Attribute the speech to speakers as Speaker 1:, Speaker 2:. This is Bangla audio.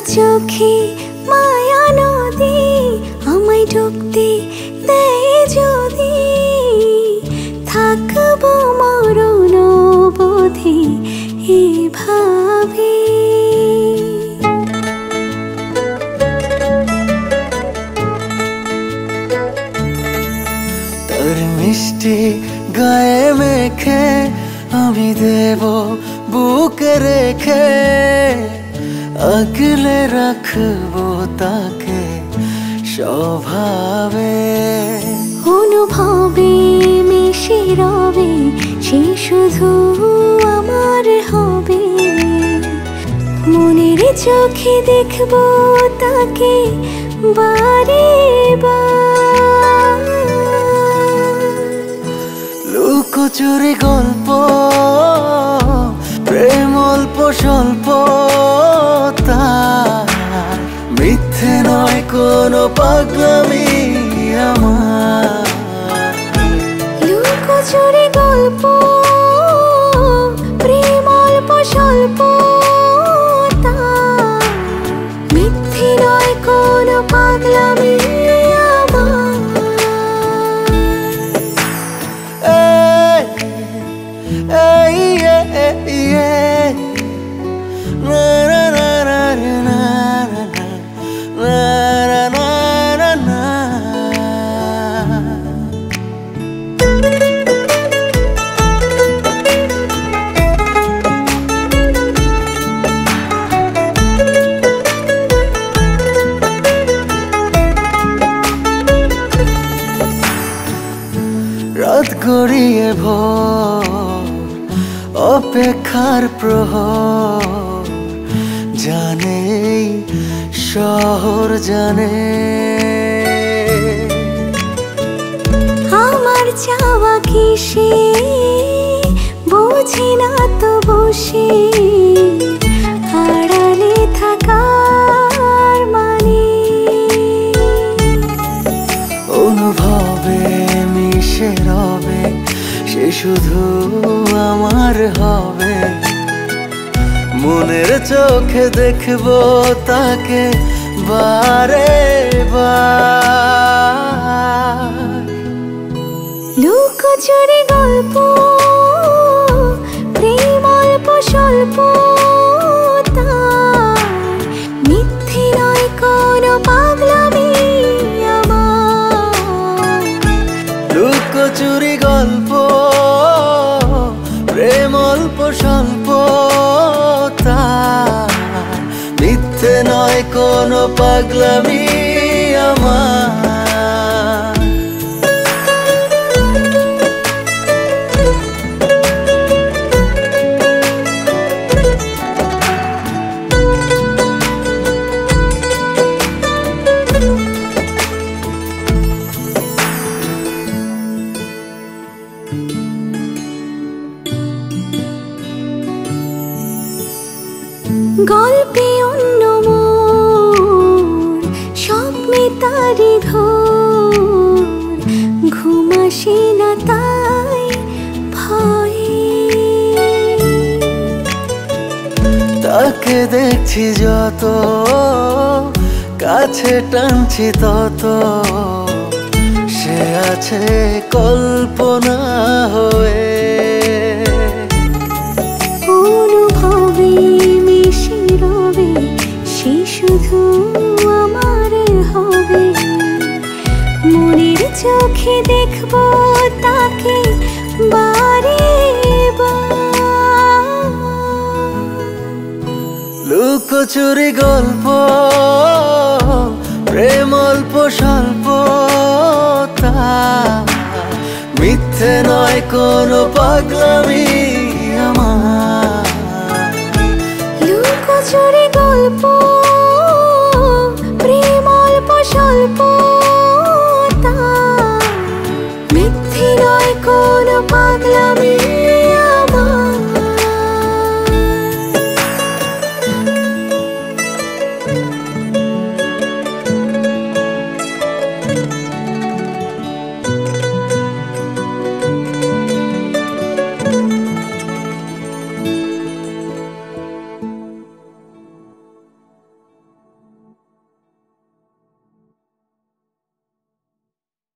Speaker 1: চোখে মায়া নদী, আমায় ডুবতে দেয় যদি। থাকব মরণ বোধে এভাবে।
Speaker 2: তোর মিষ্টি গায়ে মেখে আমি দেব বুকে রেখে। আগলে রাখব তাকে স্বভাবে
Speaker 1: অনুভবে মিশে রবে সে শুধু আমার হবে। মনের চোখে দেখব তাকে বারে বার।
Speaker 2: লুকোচুরি গল্প প্রেম অল্প স্বল্প। কোনো পাগলামি আমার।
Speaker 1: লুকোচুরি গল্প।
Speaker 2: অপেক্ষার প্রহর জানে শহর জানে।
Speaker 1: আমার চাওয়া কিসে? বুঝি না তো বসে।
Speaker 2: শুধু আমার হবে। মনের চোখে দেখব তাকে বারে বার।
Speaker 1: লুকোচুরি গল্প। কোনো পাগলামি আমার
Speaker 2: গল্পে
Speaker 1: অন্য তারি ঘোর ঘুমাসি না তাই ভয়ে।
Speaker 2: তাকে দেখছি যত, কাছে টানছি তত। সে আছে কল্পনা হয়ে।
Speaker 1: চোখে দেখব তাকে বারে লুক
Speaker 2: লুকোচুরি গল্প প্রেম অল্প স্বল্প মিথ্যে নয় কোনো পাগলামি